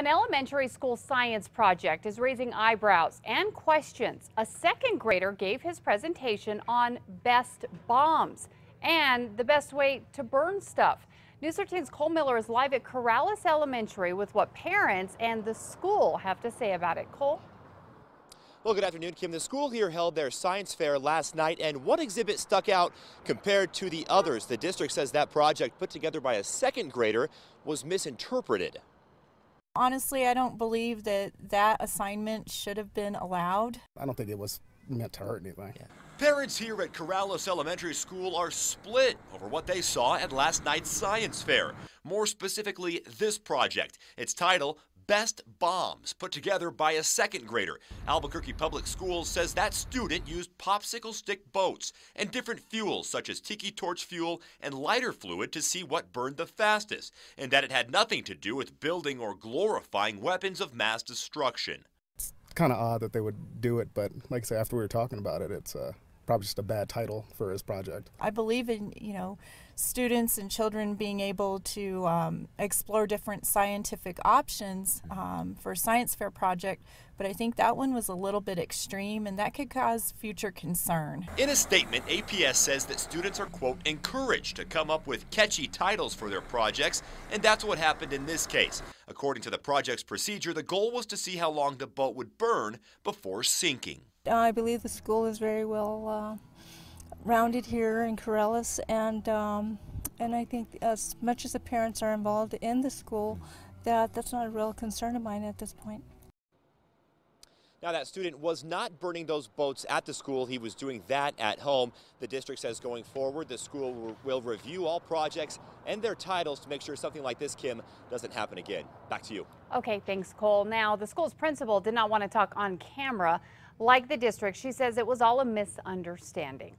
An elementary school science project is raising eyebrows and questions. A second grader gave his presentation on best bombs and the best way to burn stuff. News 13's Cole Miller is live at Corrales Elementary with what parents and the school have to say about it. Cole? Well, good afternoon, Kim. The school here held their science fair last night, and one exhibit stuck out compared to the others. The district says that project, put together by a second grader, was misinterpreted. Honestly, I don't believe that that assignment should have been allowed. I don't think it was meant to hurt anything. Yeah. Parents here at Corrales Elementary School are split over what they saw at last night's science fair. More specifically, this project. Its title, Best Bombs, put together by a second grader. Albuquerque Public Schools says that student used popsicle stick boats and different fuels such as tiki torch fuel and lighter fluid to see what burned the fastest, and that it had nothing to do with building or glorifying weapons of mass destruction. It's kind of odd that they would do it, but like I say, after we were talking about it, it's uh, probably just a bad title for his project. I believe in, you know, students and children being able to um, explore different scientific options um, for a science fair project, but I think that one was a little bit extreme and that could cause future concern. In a statement, APS says that students are, quote, encouraged to come up with catchy titles for their projects, and that's what happened in this case. According to the project's procedure, the goal was to see how long the boat would burn before sinking. I believe the school is very well uh, rounded here in Corrales, and um, and I think as much as the parents are involved in the school, that that's not a real concern of mine at this point. Now, that student was not burning those boats at the school. He was doing that at home. The district says going forward, the school will review all projects and their titles to make sure something like this, Kim, doesn't happen again. Back to you. Okay, thanks, Cole. Now, the school's principal did not want to talk on camera like the district. She says it was all a misunderstanding.